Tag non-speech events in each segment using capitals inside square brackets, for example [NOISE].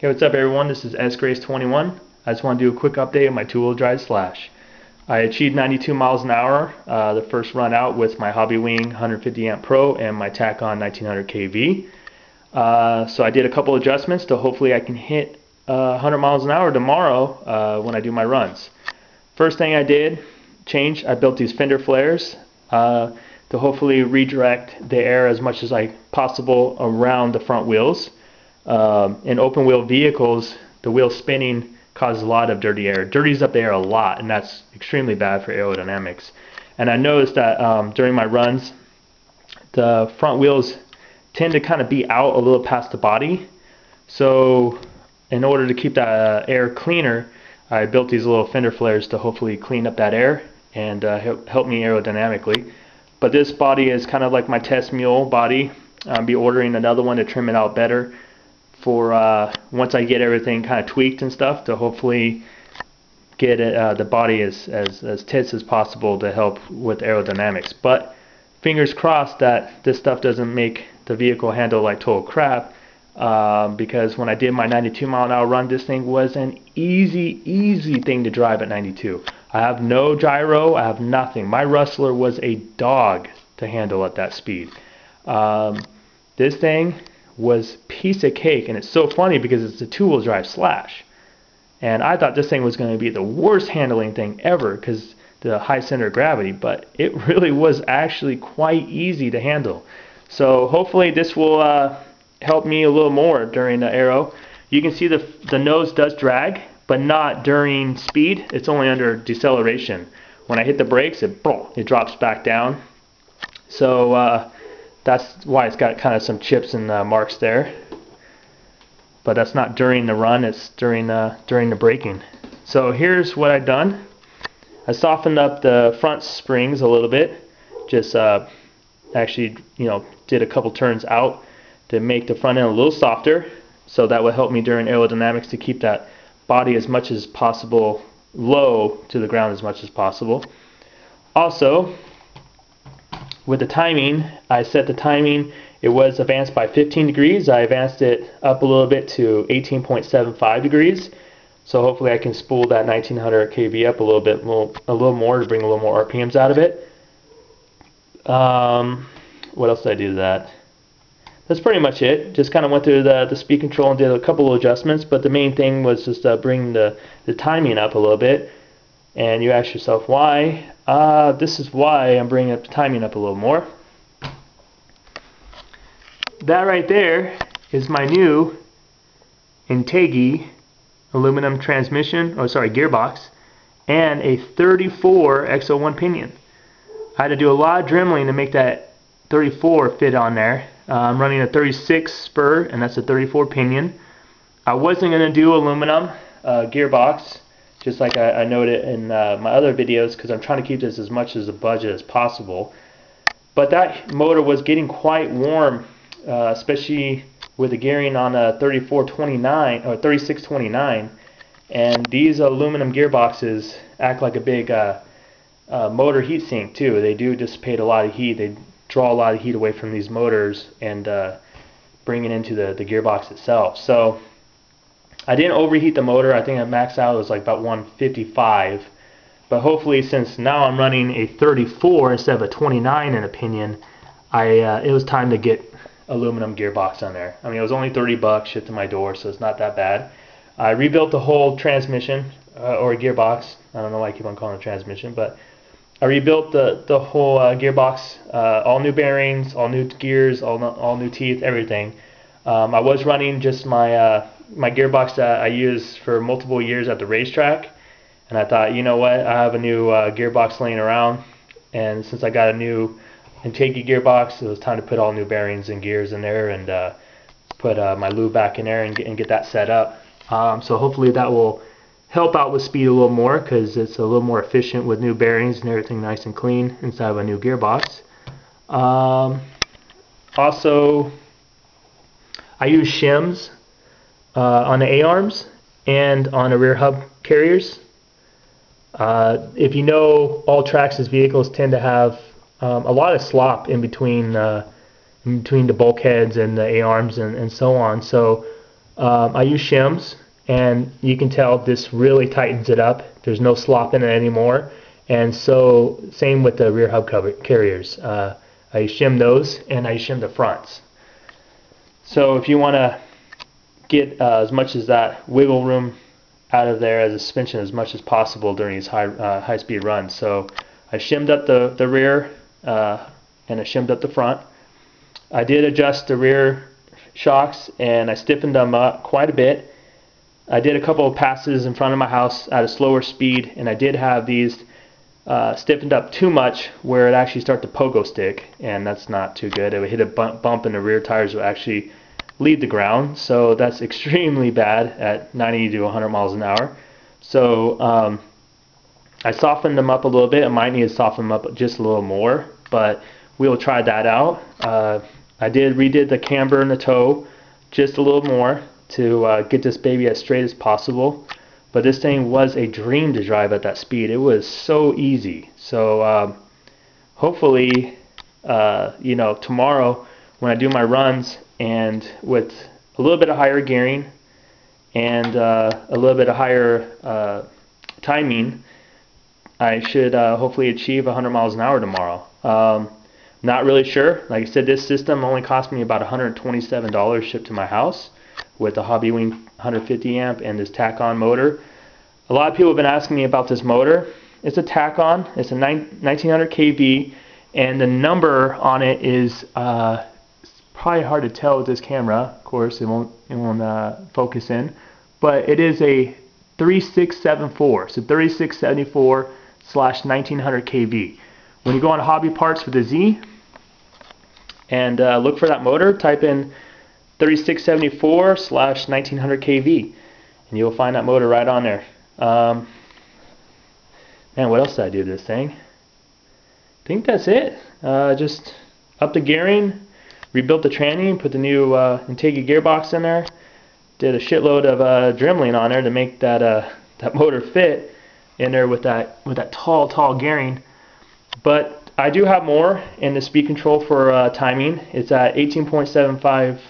Hey, what's up everyone? This is sgraves21. I just want to do a quick update on my two-wheel drive slash. I achieved 92 miles an hour uh, the first run out with my Hobbywing 150 amp Pro and my Tacon 1900 kV. Uh, so I did a couple adjustments to hopefully I can hit uh, 100 miles an hour tomorrow uh, when I do my runs. First thing I did, change, I built these fender flares uh, to hopefully redirect the air as much as I possible around the front wheels. Um, in open wheel vehicles, the wheel spinning causes a lot of dirty air. Dirties up the air a lot, and that's extremely bad for aerodynamics. And I noticed that um, during my runs, the front wheels tend to kind of be out a little past the body. So in order to keep that uh, air cleaner, I built these little fender flares to hopefully clean up that air and uh, help, help me aerodynamically. But this body is kind of like my test mule body. I'll be ordering another one to trim it out better for uh, once I get everything kind of tweaked and stuff to hopefully get uh, the body as, as, as tense as possible to help with aerodynamics. But fingers crossed that this stuff doesn't make the vehicle handle like total crap uh, because when I did my 92 mile an hour run this thing was an easy easy thing to drive at 92. I have no gyro, I have nothing. My Rustler was a dog to handle at that speed. Um, this thing was piece of cake, and it's so funny because it's a two-wheel drive slash. And I thought this thing was going to be the worst handling thing ever because the high center of gravity, but it [LAUGHS] really was actually quite easy to handle. So hopefully this will uh, help me a little more during the arrow. You can see the, the nose does drag, but not during speed. It's only under deceleration. When I hit the brakes, it, boom, it drops back down. So uh, that's why it's got kind of some chips and uh, marks there. But that's not during the run, it's during, uh, during the braking. So here's what I've done. I softened up the front springs a little bit. Just uh, actually, you know, did a couple turns out to make the front end a little softer. So that will help me during aerodynamics to keep that body as much as possible low to the ground as much as possible. Also, with the timing, I set the timing, it was advanced by 15 degrees. I advanced it up a little bit to 18.75 degrees. So hopefully I can spool that 1900 kV up a little bit, a little more to bring a little more RPMs out of it. Um, what else did I do to that? That's pretty much it. Just kind of went through the, the speed control and did a couple of adjustments, but the main thing was just uh, bring the, the timing up a little bit. And you ask yourself why. Uh, this is why I'm bringing up the timing up a little more. That right there is my new Integy aluminum transmission, oh sorry, gearbox, and a 34 X01 pinion. I had to do a lot of dremeling to make that 34 fit on there. Uh, I'm running a 36 spur, and that's a 34 pinion. I wasn't going to do aluminum uh, gearbox just like I, I noted in uh, my other videos because I'm trying to keep this as much as a budget as possible. But that motor was getting quite warm, uh, especially with the gearing on a 3429 or 3629. And these aluminum gearboxes act like a big uh, uh, motor heatsink too. They do dissipate a lot of heat. They draw a lot of heat away from these motors and uh, bring it into the, the gearbox itself. So I didn't overheat the motor. I think I maxed out it was like about 155. But hopefully, since now I'm running a 34 instead of a 29 in opinion, I uh, it was time to get aluminum gearbox on there. I mean, it was only 30 bucks shipped to my door, so it's not that bad. I rebuilt the whole transmission uh, or gearbox. I don't know why I keep on calling it transmission, but I rebuilt the the whole uh, gearbox, uh, all new bearings, all new gears, all all new teeth, everything. Um, I was running just my uh, my gearbox that I used for multiple years at the racetrack, and I thought, you know what, I have a new uh, gearbox laying around, and since I got a new Integy gearbox, it was time to put all new bearings and gears in there and uh, put uh, my lube back in there and get, and get that set up. Um, so hopefully that will help out with speed a little more because it's a little more efficient with new bearings and everything nice and clean inside of a new gearbox. Um, also, I use shims uh, on the A-arms and on the rear hub carriers. Uh, if you know all Traxxas vehicles tend to have um, a lot of slop in between uh, in between the bulkheads and the A-arms and, and so on. So Um, I use shims, and you can tell this really tightens it up. There's no slop in it anymore. And so, same with the rear hub cover carriers. Uh, I shim those, and I shim the fronts. So if you want to get uh, as much as that wiggle room out of there as a suspension as much as possible during these high uh, high speed runs. So I shimmed up the the rear uh, and I shimmed up the front. I did adjust the rear shocks and I stiffened them up quite a bit. I did a couple of passes in front of my house at a slower speed and I did have these uh, stiffened up too much where it actually started to pogo stick and that's not too good. It would hit a bump, bump and the rear tires would actually leave the ground so that's [LAUGHS] extremely bad at 90 to 100 miles an hour. So um, I softened them up a little bit. I might need to soften them up just a little more but we'll try that out. Uh, I did redid the camber and the toe just a little more to uh, get this baby as straight as possible. But this thing was a dream to drive at that speed. It was so easy. So um, hopefully, uh, you know, tomorrow when I do my runs and with a little bit of higher gearing and uh, a little bit of higher uh, timing, I should uh, hopefully achieve 100 miles an hour tomorrow. Um, not really sure. Like I said, this system only cost me about $127 shipped to my house with the Hobbywing 150 amp and this Tacon motor. A lot of people have been asking me about this motor. It's a Tacon. It's a 1900 kV, and the number on it is uh, probably hard to tell with this camera. Of course, it won't it won't uh, focus in, but it is a 3674. So 3674 slash 1900 kV. When you go on Hobby Parts with a Z and uh, look for that motor, type in 3674 slash 1900 kV and you'll find that motor right on there. Um, man, what else did I do to this thing? I think that's it. Uh, just up the gearing, rebuilt the tranny, put the new uh, Integy gearbox in there, did a shitload of uh, on there to make that uh, that [LAUGHS] motor fit in there with that with that tall, tall gearing. But I do have more in the speed control for uh, timing. It's at 18.75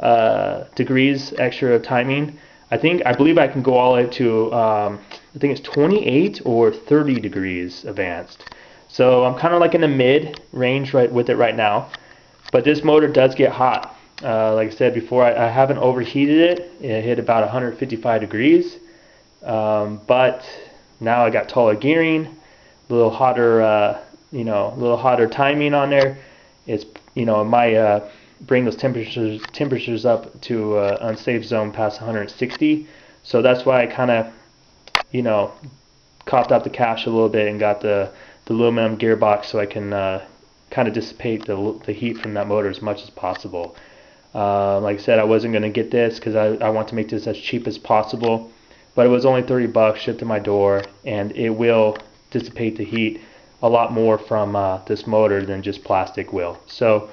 uh, degrees extra of timing. I think I believe I can go all the way to um, I think it's 28 or 30 degrees advanced. So I'm kind of like in the mid range right with it right now. But this motor does get hot. Uh, like I said before, I, I, haven't overheated it. It hit about 155 degrees. Um, but now I got taller gearing, a little hotter, uh, you know, a little hotter timing on there. It's, you know, my uh, bring those temperatures temperatures up to uh, unsafe zone past 160. So that's why I kind of, you know, coughed up the cash a little bit and got the, the aluminum gearbox so I can uh, kind of dissipate the, the heat from that motor as much as possible. Uh, like I said, I wasn't going to get this because I, I want to make this as cheap as possible. But it was only 30 bucks shipped to my door, and it will dissipate the heat a lot more from uh, this motor than just plastic will. So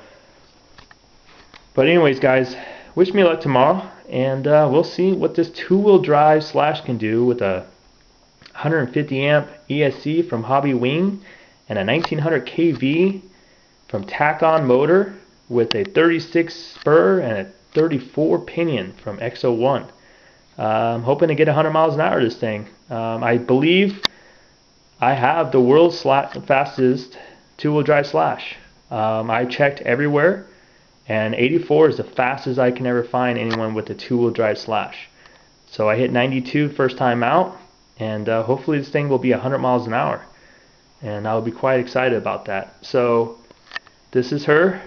but anyways, guys, wish me luck tomorrow, and uh, we'll see what this two-wheel drive Slash can do with a 150 amp ESC from Hobby Wing and a 1900 kV from Tacon motor with a 36 spur and a 34 pinion from X01. Uh, I'm hoping to get 100 miles an hour this thing. Um, I believe I have the world's fastest two-wheel drive Slash. Um, I checked everywhere and 84 is the fastest I can ever find anyone with a two-wheel drive slash. So I hit 92 first time out, and uh, hopefully this thing will be 100 miles an hour. And I'll be quite excited about that. So this is her.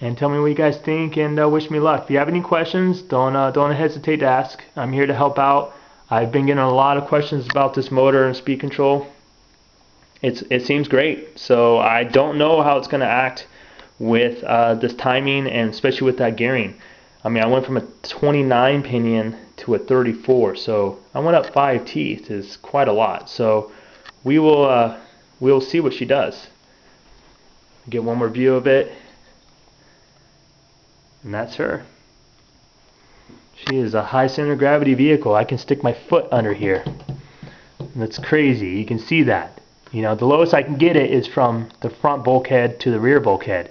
And tell me what you guys think and uh, wish me luck. If you have any questions, don't uh, don't hesitate to ask. I'm here to help out. I've been getting a lot of questions about this motor and speed control. It's it seems great. So I don't know how it's going to act with uh, this timing and especially with that gearing. I mean, I went from a 29 pinion to a 34, so I went up five teeth. is quite a lot. So we will uh, we will see what she does. Get one more view of it, and that's her. She is a high center of gravity vehicle. I can stick my foot under here. That's crazy. You can see that. You know, the lowest I can get it is from the front bulkhead to the rear bulkhead.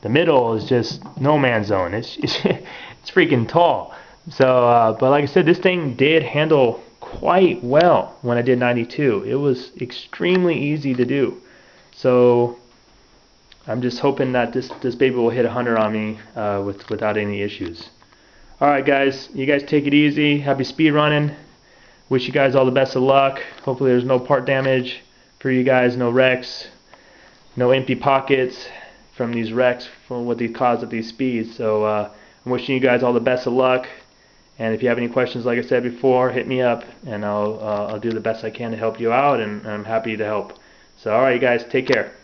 the middle is just no man's zone. It's it's, [LAUGHS] it's freaking tall. So, uh, but like I said, this thing did handle quite well when I did 92. It was extremely easy to do. So I'm just hoping that this this baby will hit 100 on me uh, with without any issues. All right, guys, you guys take it easy. Happy speed running. Wish you guys all the best of luck. Hopefully, there's no part damage for you guys, no wrecks, no empty pockets from these wrecks from what these cause at these speeds. So uh, I'm wishing you guys all the best of luck. And if you have any questions, like I said before, hit me up, and I'll uh, I'll do the best I can to help you out, and I'm happy to help. So all right, you guys, take care.